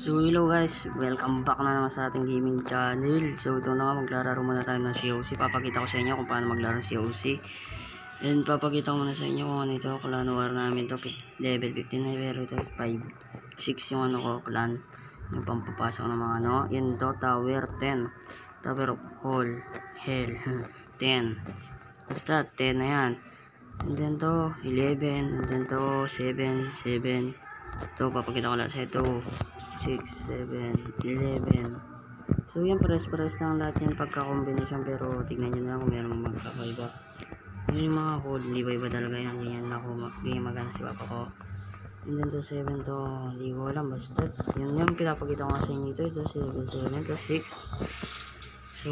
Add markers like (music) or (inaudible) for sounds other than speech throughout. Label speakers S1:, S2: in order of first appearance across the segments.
S1: So hello guys, welcome back na naman sa ating gaming channel. So ito na nga, maglalaro muna tayo ng COC. Papakita ko sa inyo kung paano maglaro ng COC. And papakita ko muna sa inyo kung ano ito, clan war namin to. Level 15 na pero ito 5, 6 yung ano ko, clan. Yung pampapasok ng mga ano. Yan to, tower 10. Tower of all, hell, (laughs) 10. Basta 10 na yan. And then to, 11. And then to, 7, 7. Ito, papakita ko lahat sa ito. 6, 7, 11. So, yan, pares-pares lang lahat yan pagka-combination. Pero, tignan nyo na lang kung meron magkakaiba. Yun yung mga code, hindi ba iba talaga yan. Ganyan lang ako, ganyan magana si papa ko. And then, to 7 to, hindi ko alam. Basta, yun yung pinapakita ko nga sa inyo ito. Ito, 7, 7 to 6. So,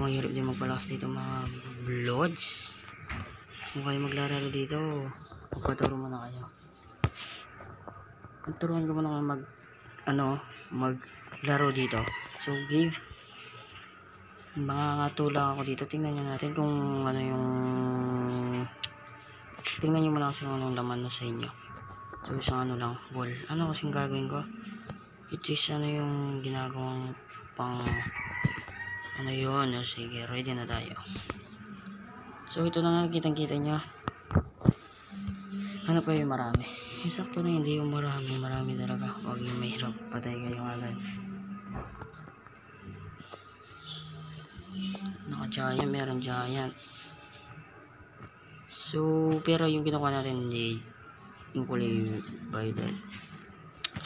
S1: mahirap din magpalakas dito mga bloods. Kung kayo maglalaro dito, magpaturo muna kayo. Turuan ko muna kayo mag ano, maglaro dito. So, give mga katulak ako dito. Tingnan nyo natin kung ano yung tingnan nyo muna kasi kung anong laman na sa inyo. So, isang ano lang, ball. Ano kasing gagawin ko? It is ano yung ginagawang pang ano yun. Sige, ready na tayo. So, ito na nga, kitang-kita nyo. Hanap kayo marami. Yung sakto na hindi yung marami, marami talaga. Huwag yung mahirap, patay kayo agad. Naka giant, meron giant. So, pero yung kinukuha natin hindi yung kulay violet.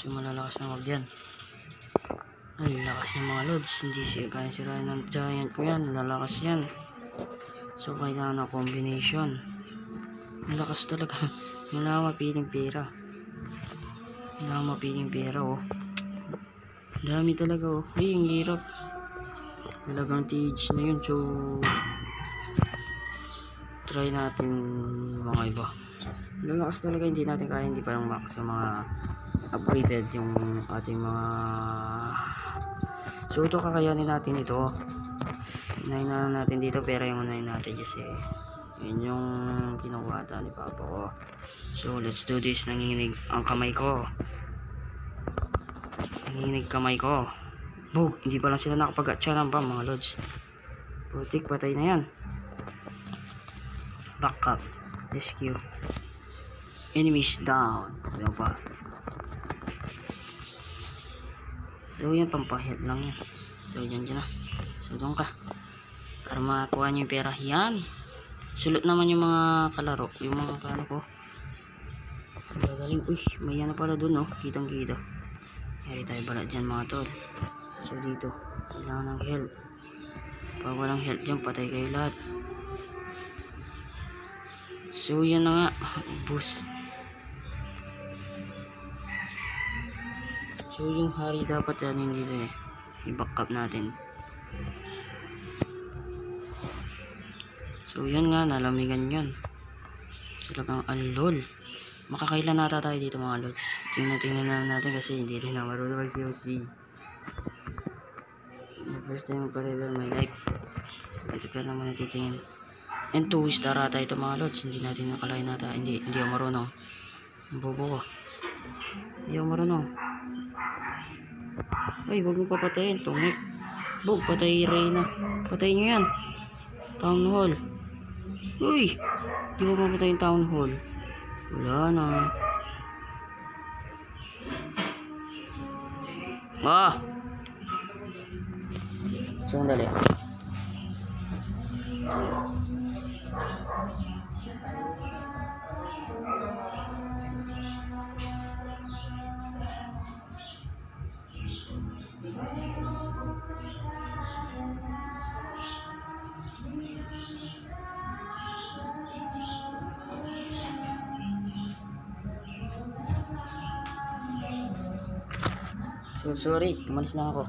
S1: So, malalakas na wag yan. Ang lakas ng mga loads. Hindi siya kaya sirain ng giant ko yan. Lalakas yan. So, kailangan ng combination. Lakas talaga. Wala akong mapiling pera. Wala akong mapiling pera, oh. Dami talaga, oh. Ay, ang hirap. Talagang TH na yun. So, try natin mga iba. Lalakas talaga, hindi natin kaya, hindi parang max yung mga upgraded yung ating mga so ito kakayanin natin ito unahin na natin dito pero yung unahin natin kasi yun yung kinukuha ata ni papa ko. So let's do this. Nanginginig ang kamay ko. Nanginginig kamay ko. Bog, hindi pa lang sila nakapag-atcha ng pa mga lods. Putik patay na yan. Back up rescue. Enemies down. Ano pa so yan pampahit lang yan. So yan dyan na. So doon ka. Para makakuha nyo yung pera. Yan sulot naman yung mga kalaro. Yung mga kalaro ko. Gagaling. Uy may ano pala dun no kitang kita. Yari tayo bala dyan mga tol. So dito. Kailangan ng help. Pag walang help dyan patay kayo lahat. So yan na nga boost so yung hari dapat yan yung dito eh. I-back up natin So yan nga, nalamigan yun. Talagang alol. Makakailan nata tayo dito mga lods. Tingnan tingnan na natin kasi hindi rin na marunong mag COC. The first time ko level my life. Dito pa naman natitingin. And 2 star ata ito mga lods. Hindi natin nakalain nata. Hindi, hindi ako marunong. Bobo ko. Hindi ako marunong. Ay, huwag mo papatayin. Tungik. Bog, patay Reyna. Patay nyo yan. Town hall. Uy! Di ko mamatay yung town hall. Wala na. Ah! Sandali. So, sorry, umalis na ako.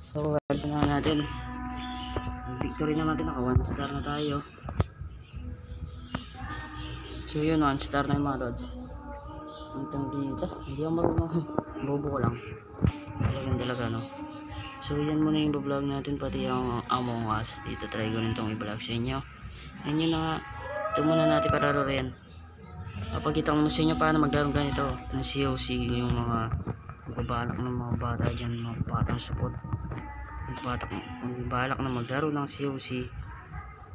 S1: So, umalis na natin. Victory naman natin, naka 1 star na tayo. So, yun, 1 star na yung mga rods. Itong dito, hindi ako marunong. (laughs) Bobo ko lang. Talagang talaga, no? So, yan muna yung vlog natin, pati yung Among Us. Dito, try ko rin itong i-vlog sa inyo. Yan yun na nga. Ito muna natin para rin. Papagkita ko muna sa inyo paano maglaro ganito ng COC yung mga magbabalak ng mga bata dyan, mga batang support. Magbabalak, magbalak na maglaro ng COC.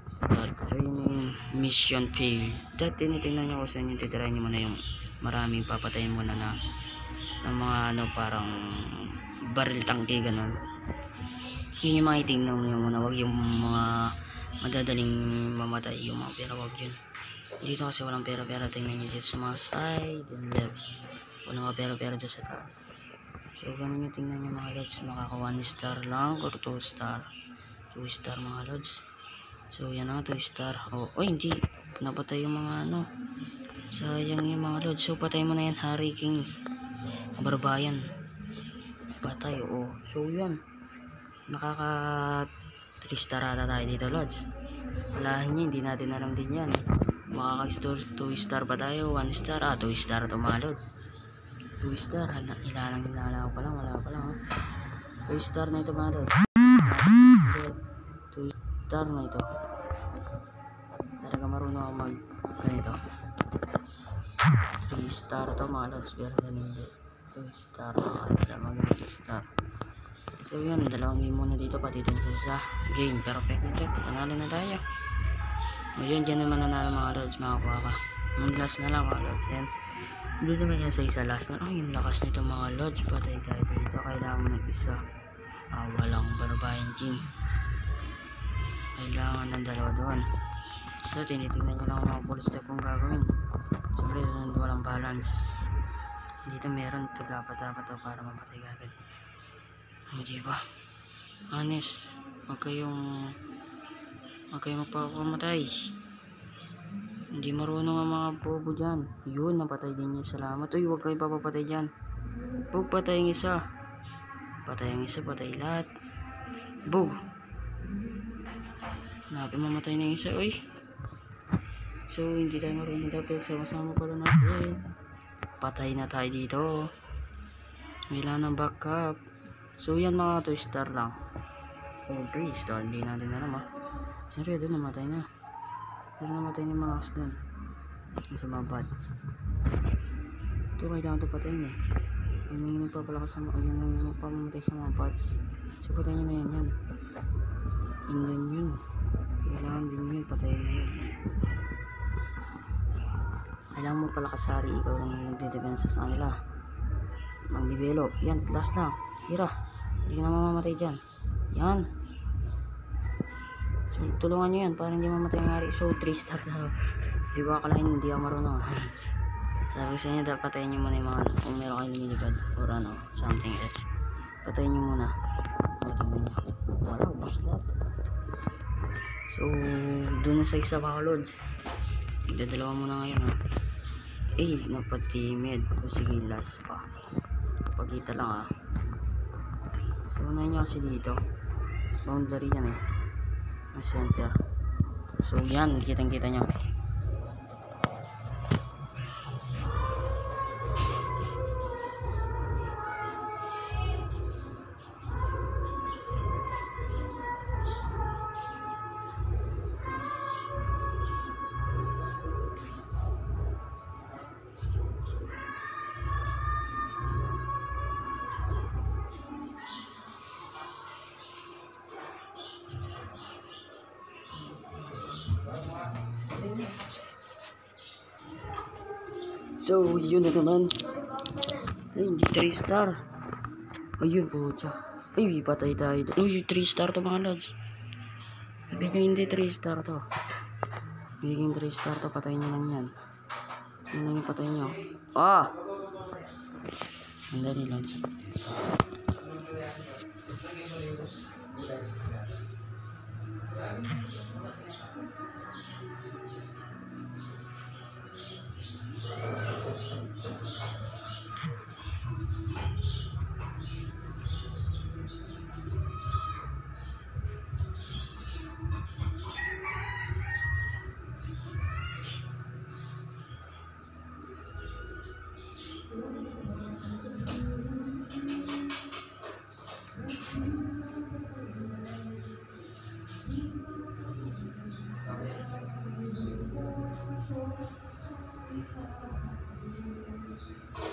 S1: Start training, mission failed. Dahil tinitingnan nyo ko sa inyo, titirahin nyo muna yung maraming papatayin muna na ng mga ano parang baril tangke ganun. Yun yung mga itingnan nyo muna, wag yung mga madadaling mamatay yung mga pera, wag yun. Dito kasi walang pera-pera, tingnan nyo dito sa mga side and left. Walang mga pera-pera dito sa taas. So, ganun yung tingnan nyo mga lods. Makaka 1 star lang or 2 star. 2 star mga lods. So, yan na 2 star. Oh, oh, hindi. Napatay yung mga ano. Sayang yung mga lods. So, patay mo na yan, Harry King. Barbayan. Patay, oh. So, yan. Nakaka 3 star ata tayo dito, lods. Wala niya, hindi natin alam din yan. Makaka 2 star pa tayo, 1 star, ah, 2 star to mga lods. 2 star, hala, ilalang ilala ko lang, wala pa lang, oh. 2 star na ito mga lods. 2 star na ito. Talaga marunong ako mag ganito. 3 star to mga lods, pero yan hindi. 2 star, mga mag 2 star. So yan, dalawang game muna dito pati dun sa isa game. Na ito. Panalo na tayo. Ngayon, dyan naman nanalo mga lods, makakuha ka. Yung last na lang mga lods. Yan. Doon naman yan sa isa last na. Ay, yung lakas nito mga lods. Patay tayo dito. Kailangan ng isa. Ah, walang barbayan king. Kailangan ng dalawa doon. So, tinitingnan ko lang ang mga full step kung gagawin. Siyempre, doon walang balance. Dito meron ito dapat-dapat to para mapatay agad. Hindi ba? Honest, huwag kayong huwag kayong magpapakamatay. Hindi marunong ang mga bobo dyan. Yun, napatay din yun. Salamat. Uy, huwag kayong papapatay dyan. Huwag patay ang isa. Patay ang isa, patay lahat. Bug. Napi mamatay na isa. Uy. So, hindi tayo marunong dapat. Sama-sama pala natin. Patay na tayo dito. Wala ng backup. So yan mga 2 star lang. O 3 star, hindi natin alam ah. Siyempre doon namatay na. Pero namatay na yung mga doon. Yung sa mga bats. Ito kailangan ito patayin eh. Ang yung nagpapalakas sa mga, yan ang nagpamamatay sa mga bats. So patayin nyo na yan yan. And then yun. Kailangan din yun, patayin na yun. Kailangan mo pala kasari, ikaw lang yung nagde-depensa sa kanila. Nang develop. Yan, last na. Hira. Hindi ka na mamamatay dyan. Yan. Tulungan nyo yan para hindi mamatay ang hari. So, 3 star na. Di ba akalain hindi ako marunong. Sabi sa inyo, dapat patayin nyo muna yung mga kung meron kayo lumilipad or ano, something else. Patayin nyo muna. O, tingnan nyo. Wala, ubos lahat. So, doon na sa isa mga lods. Igdadalawa muna ngayon, ha. Eh, napatimid. O, sige, last pa. Pagkita lang, ah. So, unahin nyo kasi dito. Boundary yan, eh. Center. So, yan. Kitang-kita nyo. So, yun na naman. Ay, hindi 3 star. Ayun po. Ay, patay tayo. Uy, 3 star to mga lods. Sabi nyo hindi 3 star to. Biging 3 star to, patayin nyo lang yan. Yan lang yung patayin nyo. Ah! Ang dali lods. よかった。